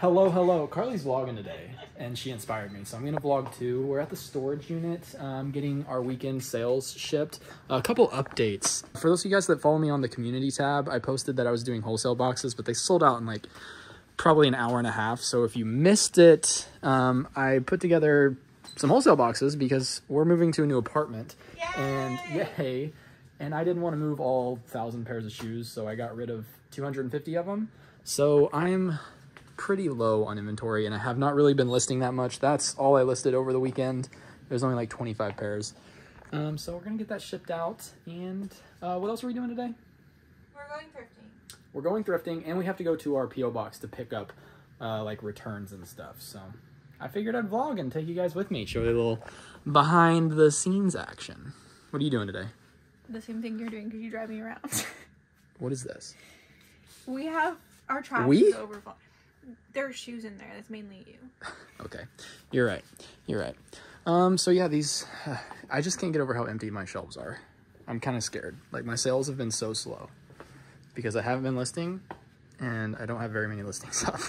Hello, hello. Carli's vlogging today, and she inspired me, so I'm gonna vlog too. We're at the storage unit, um, getting our weekend sales shipped. A couple updates for those of you guys that follow me on the community tab. I posted that I was doing wholesale boxes, but they sold out in like probably an hour and a half. So if you missed it, um, I put together some wholesale boxes because we're moving to a new apartment, and yay! And I didn't want to move all thousand pairs of shoes, so I got rid of 250 of them. So I'm pretty low on inventory and I have not really been listing that much. That's all I listed over the weekend. There's only like 25 pairs. Um, so we're gonna get that shipped out. And uh, what else are we doing today? We're going thrifting. We're going thrifting and we have to go to our PO box to pick up uh, like returns and stuff. So I figured I'd vlog and take you guys with me, show you a little behind the scenes action. What are you doing today? The same thing you're doing because you drive me around. What is this? we have our trash We? is overflowing. There's shoes in there. That's mainly you. Okay, you're right. You're right. Um, so yeah, these, I just can't get over how empty my shelves are. I'm kind of scared. Like my sales have been so slow because I haven't been listing and I don't have very many listings up.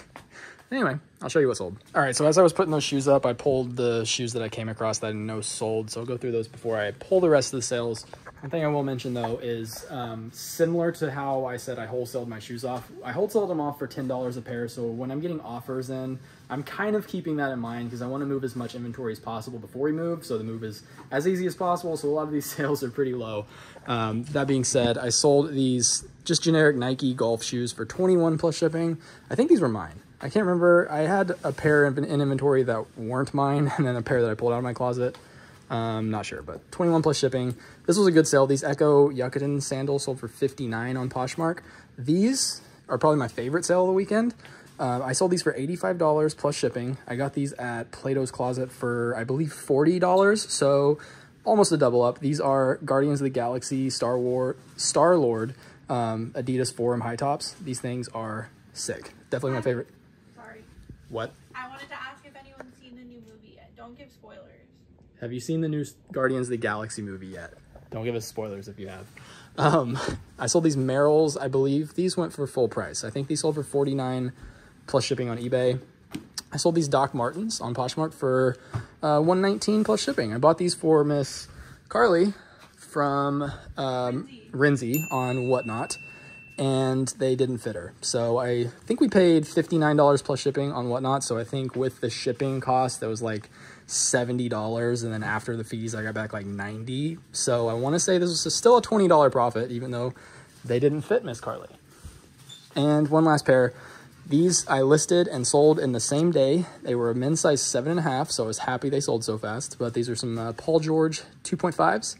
Anyway, I'll show you what's sold. All right, so as I was putting those shoes up, I pulled the shoes that I came across that I know sold. So I'll go through those before I pull the rest of the sales. One thing I will mention though is um, similar to how I said I wholesaled my shoes off. I wholesaled them off for ten dollars a pair. So when I'm getting offers in, I'm kind of keeping that in mind because I want to move as much inventory as possible before we move. So the move is as easy as possible. So a lot of these sales are pretty low. Um, that being said, I sold these just generic Nike golf shoes for 21 plus shipping. I think these were mine. I can't remember. I had a pair in, in inventory that weren't mine, and then a pair that I pulled out of my closet. Um, not sure, but 21 plus shipping. This was a good sale. These Ecco Yucatan sandals sold for 59 on Poshmark. These are probably my favorite sale of the weekend. Uh, I sold these for $85 plus shipping. I got these at Plato's Closet for, I believe, $40. So almost a double up. These are Guardians of the Galaxy, Star War, Star Lord, um, Adidas Forum high tops. These things are sick. Definitely my favorite. Sorry. What? I wanted to ask if anyone's seen the new movie yet. Don't give spoilers. Have you seen the new Guardians of the Galaxy movie yet? Don't give us spoilers if you have. Um, I sold these Merrells, I believe. These went for full price. I think these sold for 49 plus shipping on eBay. I sold these Doc Martens on Poshmark for uh, 119 plus shipping. I bought these for Miss Carli from um, Renzi on Whatnot, and they didn't fit her. So I think we paid $59 plus shipping on Whatnot. So I think with the shipping cost, that was like $70 and then after the fees I got back like 90 so I want to say this was still a $20 profit even though they didn't fit Miss Carli. And one last pair. These I listed and sold in the same day. They were a men's size seven and a half so I was happy they sold so fast. But these are some uh, Paul George 2.5s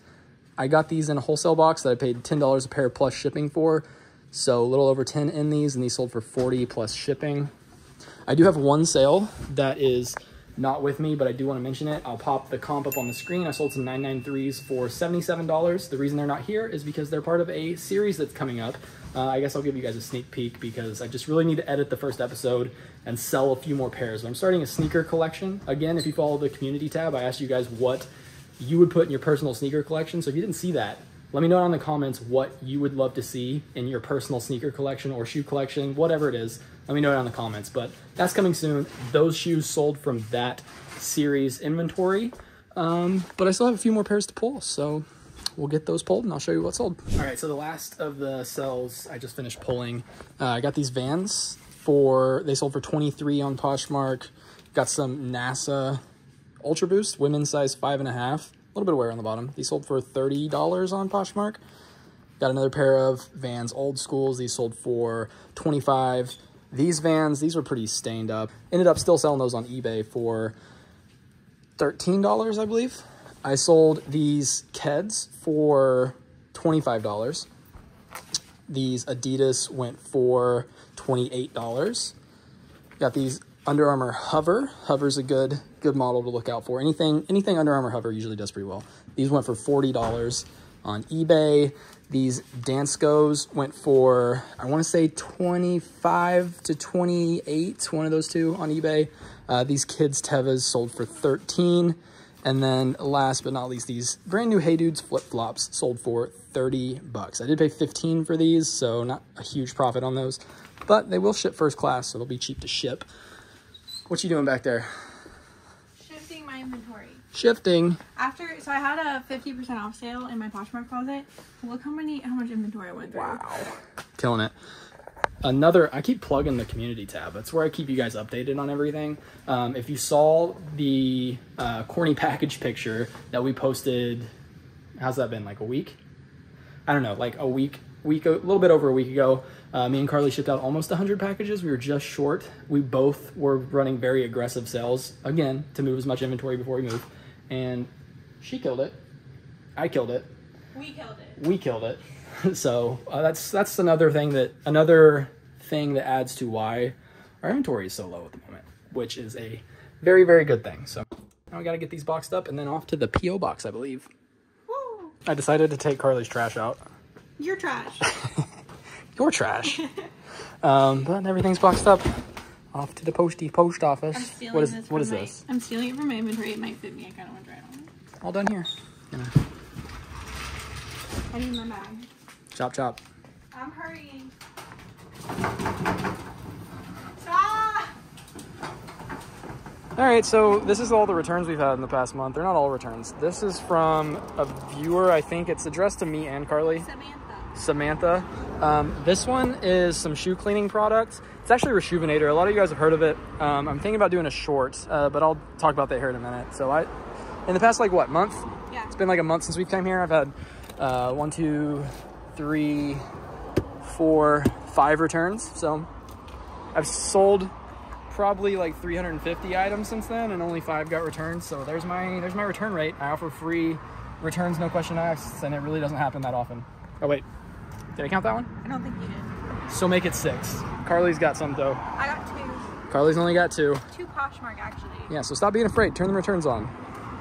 I got these in a wholesale box that I paid $10 a pair plus shipping for so a little over 10 in these and these sold for 40 plus shipping I do have one sale that is not with me, but I do want to mention it. I'll pop the comp up on the screen. I sold some 993s for $77. The reason they're not here is because they're part of a series that's coming up. Uh, I guess I'll give you guys a sneak peek because I just really need to edit the first episode and sell a few more pairs. But I'm starting a sneaker collection. Again, if you follow the community tab, I asked you guys what you would put in your personal sneaker collection. So if you didn't see that, let me know in the comments what you would love to see in your personal sneaker collection or shoe collection, whatever it is. Let me know down in the comments. But that's coming soon. Those shoes sold from that series inventory. Um, but I still have a few more pairs to pull, so we'll get those pulled and I'll show you what sold. All right, so the last of the cells I just finished pulling. Uh, I got these Vans for, they sold for 23 on Poshmark. Got some NASA Ultra Boost, women's size five and a half. Little bit of wear on the bottom. These sold for $30 on Poshmark. Got another pair of Vans Old Schools. These sold for 25 These Vans, these were pretty stained up. Ended up still selling those on eBay for $13, I believe. I sold these Keds for $25. These Adidas went for $28. Got these Under Armour Hover. Hover's a good good model to look out for. Anything anything Under Armour Hover usually does pretty well. These went for $40 on eBay. These Danskos went for, I want to say 25 to 28, one of those two on eBay. Uh, these Kids Tevas sold for 13. And then last but not least, these brand new Hey Dudes flip-flops sold for 30 bucks. I did pay 15 for these, so not a huge profit on those, but they will ship first class, so they'll be cheap to ship. What you doing back there? Shifting my inventory. Shifting. After, so I had a 50% off sale in my Poshmark closet. Look how many, how much inventory I went through. Wow. Killing it. Another, I keep plugging the community tab. That's where I keep you guys updated on everything. Um, if you saw the uh, corny package picture that we posted, how's that been? Like a week? I don't know, like a week, week, a little bit over a week ago. Uh, me and Carli shipped out almost 100 packages. We were just short. We both were running very aggressive sales, again, to move as much inventory before we move. And she killed it. I killed it We killed it. we killed it. so uh, that's that's another thing that another thing that adds to why our inventory is so low at the moment, which is a very very good thing. So now we got to get these boxed up and then off to the PO box, I believe. Woo! I decided to take Carli's trash out. You're trash. Your trash. um, but everything's boxed up. Off to the postie post office. I'm stealing what is this. what from is my- this? I'm stealing it from my inventory. It might fit me. I kind of want to try it on. All done here. Gonna I need my bag. chop chop. I'm hurrying. Stop! All right, so this is all the returns we've had in the past month. They're not all returns. This is from a viewer. I think it's addressed to me and Carli, Samantha. Samantha. Um, this one is some shoe cleaning products. It's actually Reshoevn8r. A lot of you guys have heard of it. Um, I'm thinking about doing a short, uh, but I'll talk about that here in a minute. So I, in the past like what month? Yeah. It's been like a month since we came here. I've had uh, one, two, three, four, five returns. So I've sold probably like 350 items since then, and only five got returned. So there's my there's my return rate. I offer free returns, no question asked, and it really doesn't happen that often. Oh wait, did I count that one? I don't think you did. So make it six. Carli's got some though. I got two. Carli's only got two. Two Poshmark actually. Yeah, so stop being afraid. Turn the returns on.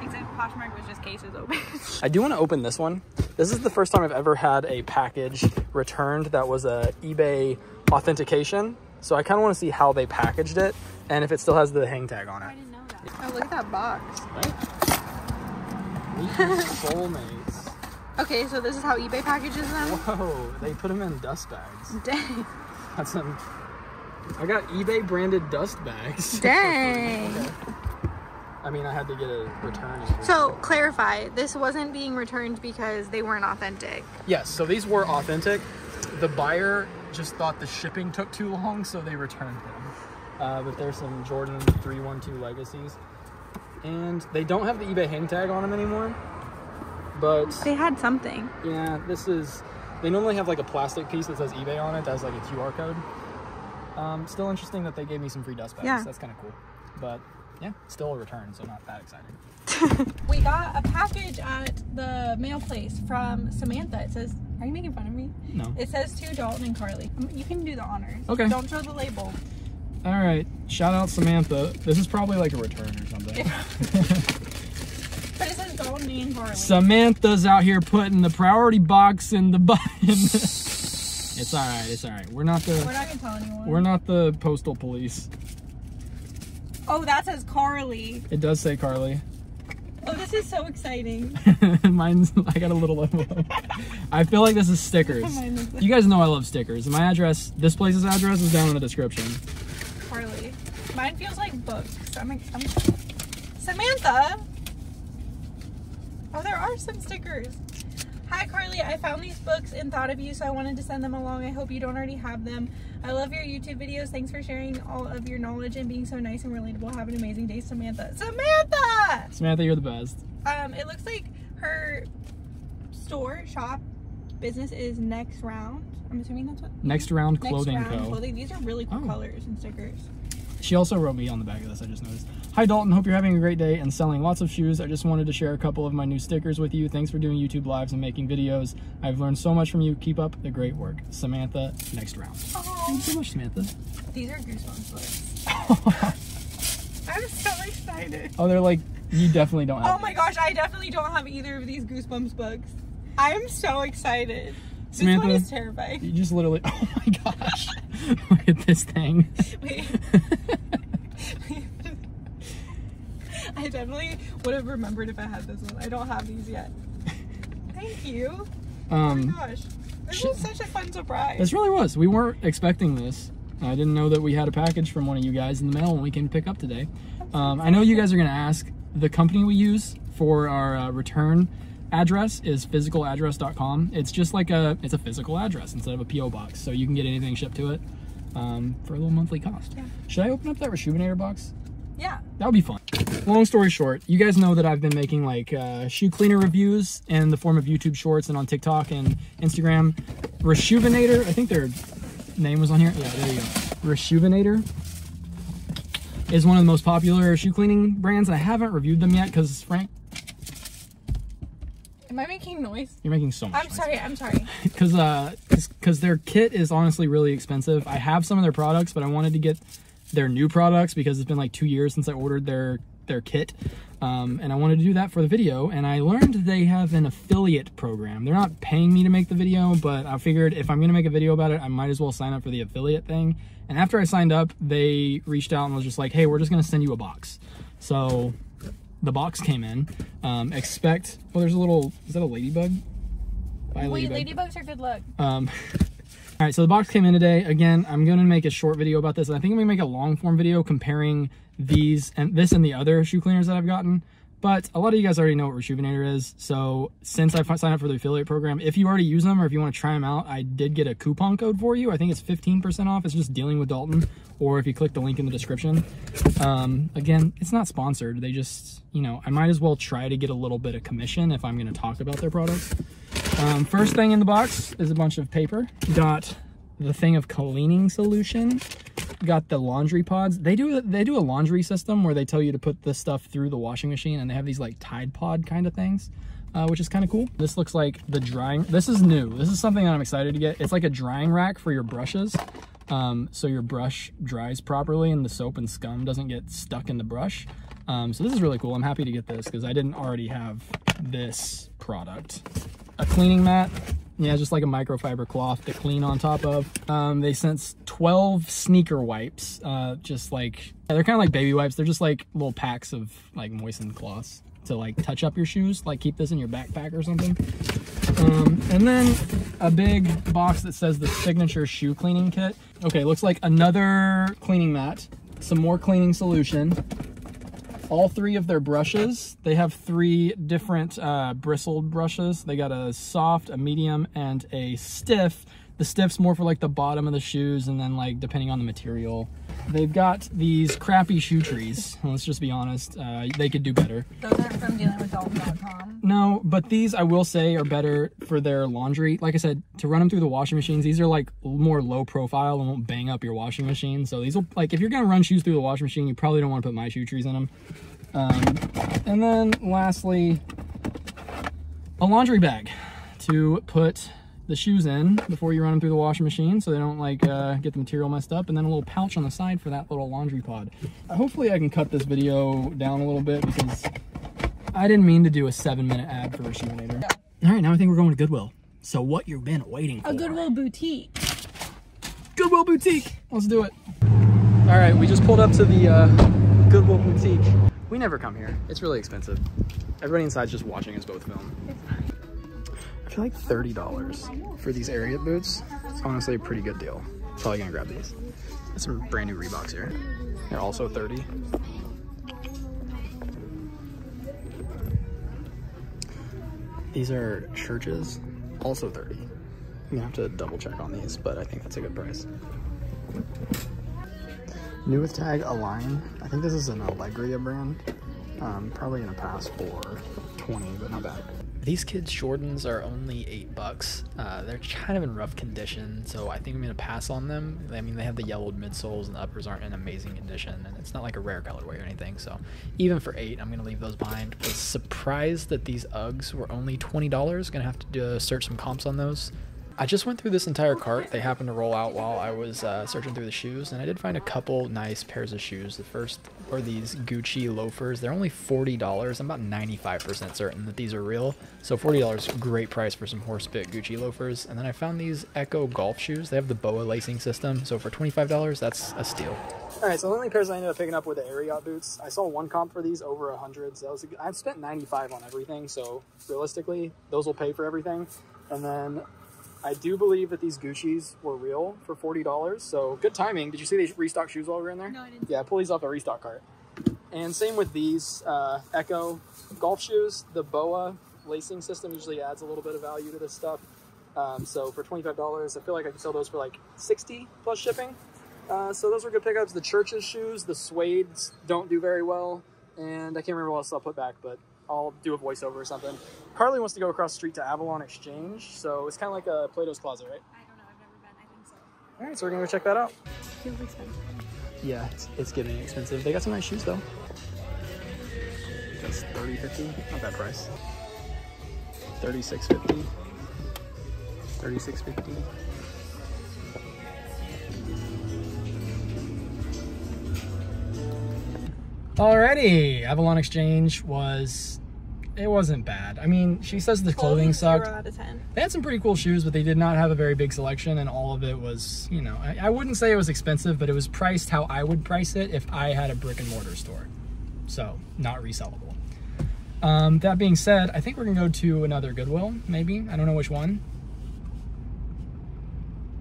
Except Poshmark was just cases open. I do want to open this one. This is the first time I've ever had a package returned that was a eBay authentication. So I kind of want to see how they packaged it and if it still has the hang tag on it. I didn't know that. Oh, look at that box. Right? Soulmates. Okay, so this is how eBay packages them. Whoa, they put them in dust bags. Dang. That's some. I got eBay branded dust bags. Dang. I mean, I had to get a return. So clarify, this wasn't being returned because they weren't authentic. Yes, so these were authentic. The buyer just thought the shipping took too long, so they returned them. Uh, but there's some Jordan 312 Legacies. And they don't have the eBay hang tag on them anymore. But They had something. yeah, this is. They normally have like a plastic piece that says eBay on it that has like a QR code. Um, still interesting that they gave me some free dust bags. Yeah. That's kind of cool. But yeah, still a return, so not that exciting. We got a package at the mail place from Samantha. It says, "Are you making fun of me?" No. It says to Dalton and Carli. Um, You can do the honors. Okay. Don't show the label. All right, shout out Samantha. This is probably like a return or something. But it says and Carli. Samantha's out here putting the priority box in the button. it's all right. It's all right. We're not the. We're not gonna tell anyone. we're not the postal police. Oh, that says Carli. It does say Carli. Oh, this is so exciting. Mine's I got a little envelope. I feel like this is stickers. Mine is like You guys know I love stickers. My address, this place's address, is down in the description. Carli. Mine feels like books. I'm, I'm Samantha. Oh, there are some stickers. Hi, Carli. I found these books and thought of you, so I wanted to send them along. I hope you don't already have them. I love your YouTube videos. Thanks for sharing all of your knowledge and being so nice and relatable. Have an amazing day, Samantha. Samantha! Samantha, you're the best. Um, it looks like her store, shop, business is Next Round. I'm assuming that's what. Next round Next clothing Round co. Clothing. These are really cool Oh. colors and stickers. She also wrote me on the back of this, I just noticed. Hi Dalton, hope you're having a great day and selling lots of shoes. I just wanted to share a couple of my new stickers with you. Thanks for doing YouTube lives and making videos. I've learned so much from you. Keep up the great work. Samantha, next round. Thank Oh, you so much, Samantha. these are goosebumps books. I'm so excited. oh, they're like, you definitely don't have Oh my gosh, I definitely don't have either of these goosebumps books. I am so excited. This Samantha, one is terrifying. You just literally, oh my gosh. Look at this thing. Wait. I definitely would have remembered if I had this one. I don't have these yet. Thank you. Oh my um, gosh. This was such a fun surprise. this really was. We weren't expecting this. I didn't know that we had a package from one of you guys in the mail when we came to pick up today. Um, I know you guys are gonna ask. The company we use for our uh, return address is physicaladdress.com. It's just like a it's a physical address instead of a PO box, so you can get anything shipped to it um, for a little monthly cost. Yeah. Should I open up that Reshoevn8r box? Yeah. That would be fun. Long story short, you guys know that I've been making like uh, shoe cleaner reviews in the form of YouTube Shorts and on TikTok and Instagram. Reshoevn8r, I think their name was on here. Yeah, there you go. Reshoevn8r is one of the most popular shoe cleaning brands. I haven't reviewed them yet because Frank, Am I making noise? you're making so much I'm sorry. I'm sorry. because uh because their kit is honestly really expensive. I have some of their products, but I wanted to get their new products because it's been like two years since I ordered their their kit, um, and I wanted to do that for the video. And I learned they have an affiliate program. They're not paying me to make the video, but I figured if I'm gonna make a video about it, I might as well sign up for the affiliate thing. And after I signed up, they reached out and was just like, "Hey, we're just gonna send you a box." So the box came in. Um, expect. Oh, there's a little. Is that a ladybug? Bye, Wait, ladybug. ladybugs are good luck. Um, all right, so the box came in today. Again, I'm to make a short video about this. I think I'm to make a long form video comparing these and this and the other shoe cleaners that I've gotten. But a lot of you guys already know what Reshoevn8r is. So since I signed up for the affiliate program, if you already use them or if you want to try them out, I did get a coupon code for you. I think it's 15% off. It's just dealing with Dalton. Or if you click the link in the description. Um, again, it's not sponsored. They just, you know, I might as well try to get a little bit of commission if I'm going to talk about their products. Um, first thing in the box is a bunch of paper. Got the thing of cleaning solution. Got the laundry pods. They do they do a laundry system where they tell you to put the stuff through the washing machine, and they have these like Tide Pod kind of things, uh, which is kind of cool. This looks like the drying. This is new. This is something that I'm excited to get. It's like a drying rack for your brushes. Um, so your brush dries properly and the soap and scum doesn't get stuck in the brush. Um, so this is really cool. I'm happy to get this because I didn't already have this product. A cleaning mat. Yeah, just like a microfiber cloth to clean on top of. Um, they sent 12 sneaker wipes. Uh, just like, they're kind of like baby wipes. They're just like little packs of like moistened cloths to like touch up your shoes. Like keep this in your backpack or something. Um, and then a big box that says the signature shoe cleaning kit. Okay, looks like another cleaning mat, some more cleaning solution. All three of their brushes, they have three different uh, bristled brushes. They got a soft, a medium, and a stiff. The stiff's more for like the bottom of the shoes and then like depending on the material. They've got these crappy shoe trees. Let's just be honest. Uh, they could do better. Those aren't from dealingwithdalton.com. No, but these I will say are better for their laundry. Like I said, to run them through the washing machines, these are like more low profile and won't bang up your washing machine. So these will like if you're gonna run shoes through the washing machine, you probably don't want to put my shoe trees in them. Um, and then lastly, a laundry bag to put the shoes in before you run them through the washing machine so they don't like uh, get the material messed up and then a little pouch on the side for that little laundry pod. Uh, hopefully I can cut this video down a little bit because I didn't mean to do a seven minute ad for Reshoevn8r. All right, now I think we're going to Goodwill. So what you've been waiting for. A Goodwill boutique. Goodwill Boutique. Let's do it. All right, we just pulled up to the uh, Goodwill Boutique. We never come here. It's really expensive. Everybody inside's just watching us both film. Feel like $30 for these Ariat boots. It's honestly a pretty good deal. Probably gonna grab these. There's some brand new Reeboks here. They're also 30. These are Church's, also 30. I'm gonna have to double check on these, but I think that's a good price. New with tag Align. I think this is an Alegria brand. Um, probably gonna pass for 20, but not bad. These kids' Jordans are only eight bucks. Uh, they're kind of in rough condition, so I think I'm gonna pass on them. I mean, they have the yellowed midsoles and the uppers aren't in amazing condition, and it's not like a rare colorway or anything. So even for eight, I'm gonna leave those behind. Was surprised that these Uggs were only twenty dollars. Gonna have to do, search some comps on those. I just went through this entire cart. They happened to roll out while I was uh, searching through the shoes, and I did find a couple nice pairs of shoes. The first were these Gucci loafers. They're only $40. I'm about 95% certain that these are real. So $40, great price for some horsebit Gucci loafers. And then I found these Ecco golf shoes. They have the BOA lacing system. So for $25, that's a steal. All right, so the only pairs I ended up picking up were the Ariat boots. I saw one comp for these over 100. So that was a, I've spent 95 on everything. So realistically, those will pay for everything. And then I do believe that these Gucci's were real for forty dollars. So good timing. Did you see they restock shoes while we were in there? No, I didn't. Yeah, pull these off a restock cart. And same with these uh, Ecco golf shoes. The BOA lacing system usually adds a little bit of value to this stuff. Um, so for twenty five dollars, I feel like I could sell those for like sixty plus shipping. Uh, so those were good pickups. The church's shoes, the suede's don't do very well, and I can't remember what else I'll put back, but I'll do a voiceover or something. Carli wants to go across the street to Avalon Exchange, so it's kind of like a Plato's Closet, right? I don't know. I've never been. I think so. All right, so we're gonna go check that out. Feels expensive. Yeah, it's, it's getting expensive. They got some nice shoes though. That's 30 50 Not bad price. 36 50 36 50 Alrighty, Avalon Exchange was it wasn't bad. I mean, she says the clothing sucked. Zero out of ten. They had some pretty cool shoes, but they did not have a very big selection, and all of it was, you know, I, I wouldn't say it was expensive, but it was priced how I would price it if I had a brick and mortar store. So, not resellable. Um, that being said, I think we're gonna go to another Goodwill, maybe. I don't know which one.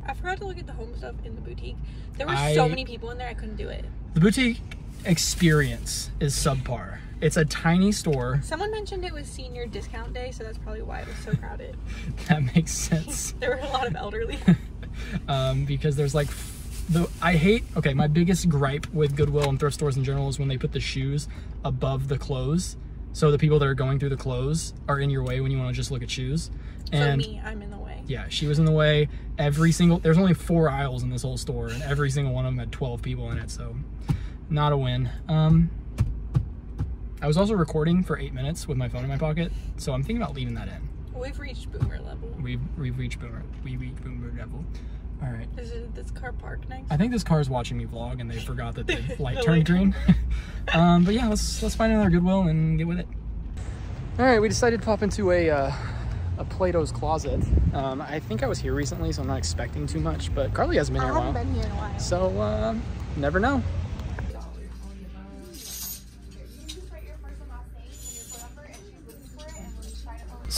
I forgot to look at the home stuff in the boutique. There were I- so many people in there. I couldn't do it. The boutique experience is subpar. It's a tiny store. Someone mentioned it was senior discount day, so that's probably why it was so crowded. That makes sense. there were a lot of elderly. um, because there's like the I hate okay my biggest gripe with Goodwill and thrift stores in general is when they put the shoes above the clothes so the people that are going through the clothes are in your way when you want to just look at shoes For and me, I'm in the way. yeah she was in the way every single there's only four aisles in this whole store and every single one of them had 12 people in it so not a win um I was also recording for eight minutes with my phone in my pocket so I'm thinking about leaving that in We've reached boomer level. we've, we've reached boomer we reached boomer level all right Is it this car parked next? I think this car is watching me vlog and they forgot that the light The turned light green. um, but yeah, let's let's find another Goodwill and get with it. All right, we decided to pop into a uh, a Plato's Closet. Um, I think I was here recently, so I'm not expecting too much. But Carli hasn't been I here in a haven't while, been here in a while. so um, never know.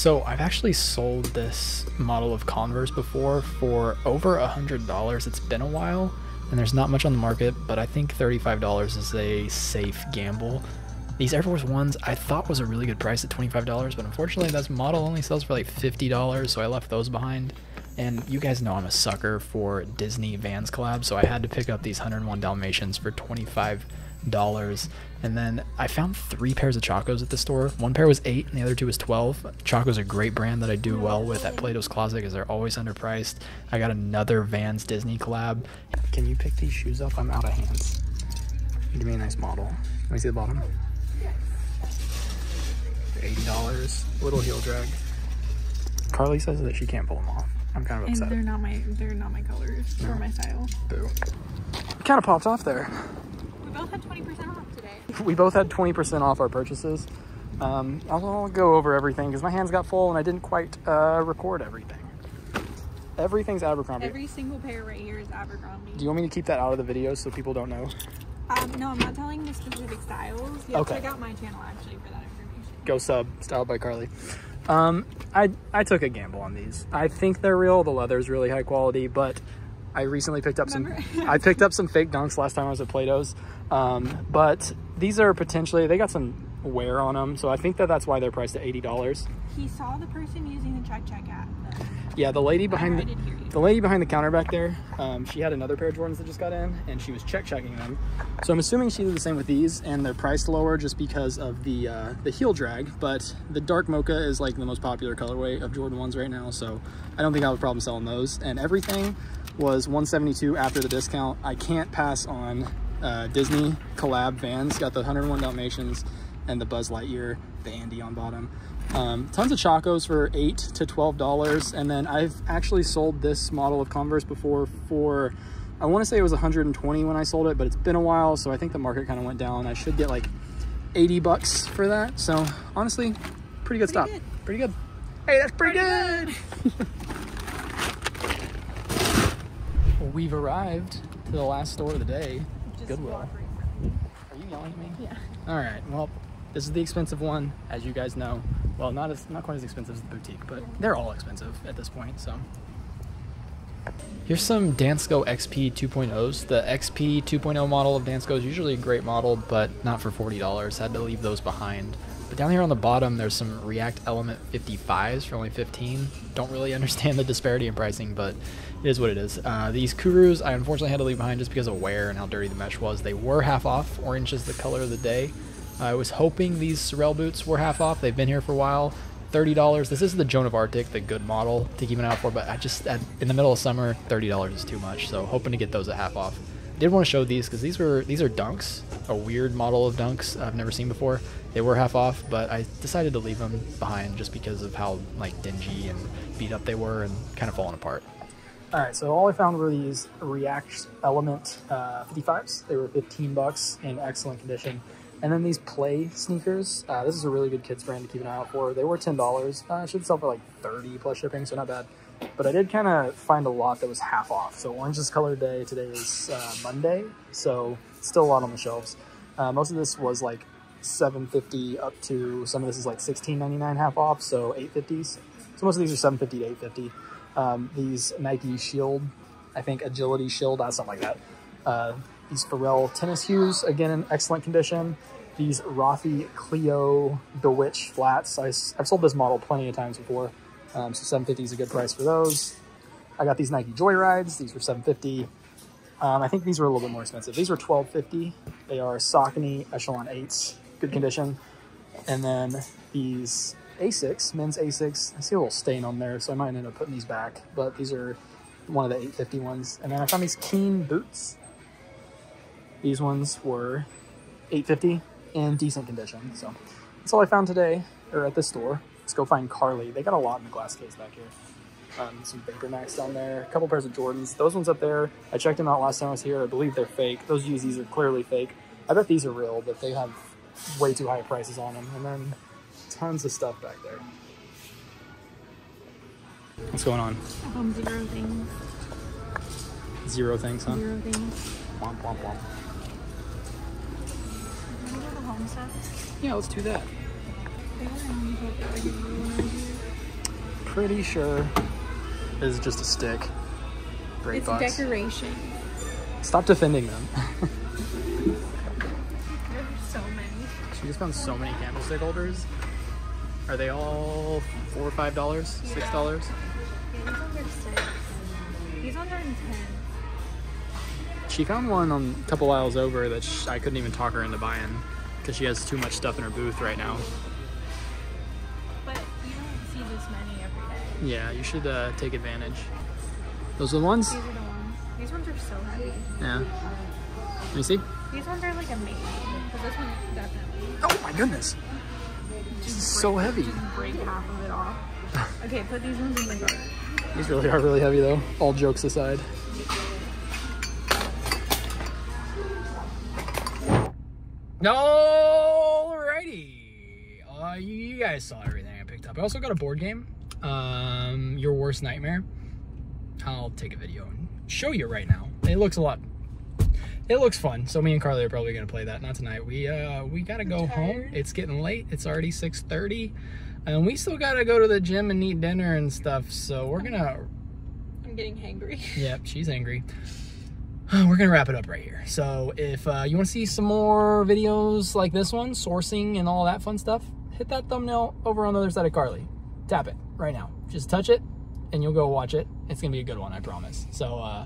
So I've actually sold this model of Converse before for over a hundred dollars. It's been a while, and there's not much on the market, but I think thirty-five dollars is a safe gamble. These Air Force Ones I thought was a really good price at twenty-five dollars, but unfortunately this model only sells for like fifty dollars, so I left those behind. And you guys know I'm a sucker for Disney Vans collabs, so I had to pick up these 101 Dalmatians for twenty-five dollars. And then I found three pairs of Chacos at the store. One pair was eight, and the other two was twelve. Chaco's are a great brand that I do well with at Plato's Closet because they're always underpriced. I got another Vans Disney collab. Can you pick these shoes up? I'm out of hands. Give me a nice model. Let me see the bottom. Eighty dollars. Little heel drag. Carli says that she can't pull them off. I'm kind of And upset. they're not my they're not my colors or my style. Boo. Kind of popped off there. We both had twenty percent off today. we both had 20% off our purchases. Um, I'll, I'll go over everything because my hands got full and I didn't quite uh, record everything. Everything's Abercrombie. Every single pair right here is Abercrombie. Do you want me to keep that out of the video so people don't know? Um, no, I'm not telling the specific styles. You have Okay. to check out my channel actually for that information. Go sub, styled by Carli. Um, I I took a gamble on these. I think they're real. The leather's really high quality, but I recently picked up Remember? some. I picked up some fake dunks last time I was at Plato's, um, but these are potentially they got some wear on them, so I think that that's why they're priced at eighty dollars. He saw the person using the CheckCheck app. though. Yeah, the lady behind the, did hear you. the lady behind the counter back there, um, she had another pair of Jordans that just got in, and she was check checking them. So I'm assuming she did the same with these, and they're priced lower just because of the uh, the heel drag. But the dark mocha is like the most popular colorway of Jordan ones right now, so I don't think I have a problem selling those. And everything was 172 after the discount. I can't pass on uh, Disney collab Vans. Got the 101 Dalmatians and the Buzz Lightyear, the Andy on bottom. Um, tons of Chacos for eight to twelve dollars, and then I've actually sold this model of Converse before for I want to say it was 120 when I sold it, but it's been a while, so I think the market kind of went down. I should get like 80 bucks for that. So honestly, pretty good stuff. good. Pretty good. Hey, that's pretty, good. well, we've arrived to the last store of the day. Just Goodwill. walk right in front Are you yelling at me? me. Yeah. All right. Well, this is the expensive one, as you guys know. Well, not as not quite as expensive as the boutique, but they're all expensive at this point. So, Here's some Dansko XP 2.0s. The XP 2.0 model of Dansko is usually a great model, but not for $40. Had to leave those behind. But down here on the bottom, there's some React Element 55s for only 15. Don't really understand the disparity in pricing, but it is what it is. Uh, these Kurus, I unfortunately had to leave behind just because of wear and how dirty the mesh was. They were half off. Orange is the color of the day. I was hoping these Sorel boots were half off. They've been here for a while. $30. This is the Joan of Arctic, the good model to keep an eye out for, but I just, at, in the middle of summer, $30 is too much. So hoping to get those at half off. Did want to show these because these were these are dunks, a weird model of dunks I've never seen before. They were half off, but I decided to leave them behind just because of how like dingy and beat up they were and kind of falling apart. All right, so all I found were these React Element uh, 55s. They were 15 bucks in excellent condition. And then these Plae sneakers. Uh, this is a really good kids brand to keep an eye out for. They were $10. Uh, should sell for like 30 plus shipping, so not bad. But I did kind of find a lot that was half off. So orange is color day. Today is uh, Monday, so still a lot on the shelves. Uh, most of this was like 750 up to some of this is like 16.99 half off, so 850s. So most of these are 750 to 850. Um, these Nike Shield, I think Agility Shield, uh, something like that. Uh, these Pharrell tennis shoes, again in excellent condition. These Rothy Clio Bewitch flats. I, have sold this model plenty of times before, um, so 750 is a good price for those. I got these Nike Joyrides. These were 750. Um, I think these were a little bit more expensive. These were 1250. They are Saucony Echelon 8s, good condition. And then these Asics, men's Asics. I see a little stain on there, so I might end up putting these back. But these are one of the 850 ones. And then I found these Keen boots. These ones were 850 in decent condition. So that's all I found today, or at this store. Let's go find Carli. They got a lot in the glass case back here. Um, some Vapor Max down there, a couple pairs of Jordans. Those ones up there, I checked them out last time I was here. I believe they're fake. Those Yeezys are clearly fake. I bet these are real, but they have way too high prices on them. And then tons of stuff back there. What's going on? Um, zero things. Zero things, huh? Zero things. Womp, womp, womp. We go to the home stuff? Yeah, let's do that. They were in Hope that I give you when I was here. Pretty sure this is just a stick. Great It's bucks. decoration. Stop defending them. There's so many. she just found so many candlestick holders. Are they all four or five dollars? Six dollars? Yeah, these ones are six. These ones are in ten. She found one on a couple aisles over that sh I couldn't even talk her into buying because she has too much stuff in her booth right now. But you don't see this many every day. Yeah, you should uh, take advantage. Those are the ones? These are the ones. These ones are so heavy. Yeah. Let me see. These ones are like amazing. But this one definitely. Oh my goodness. So break- heavy. Break half of it off. okay, put these ones in the garbage. These really are really heavy though, all jokes aside. Alrighty. Uh, you, you guys saw everything I picked up. I also got a board game, um, Your Worst Nightmare. I'll take a video and show you right now. It looks a lot. It looks fun. So me and Carli are probably gonna play that. Not tonight. We uh we gotta go home. It's getting late. It's already 6:30, and we still gotta go to the gym and eat dinner and stuff. So we're gonna I'm getting hangry. Yep, she's angry. We're gonna wrap it up right here. So if uh, you want to see some more videos like this one, sourcing and all that fun stuff, hit that thumbnail over on the other side of Carli. Tap it right now. Just touch it, and you'll go watch it. It's gonna be a good one, I promise. So uh,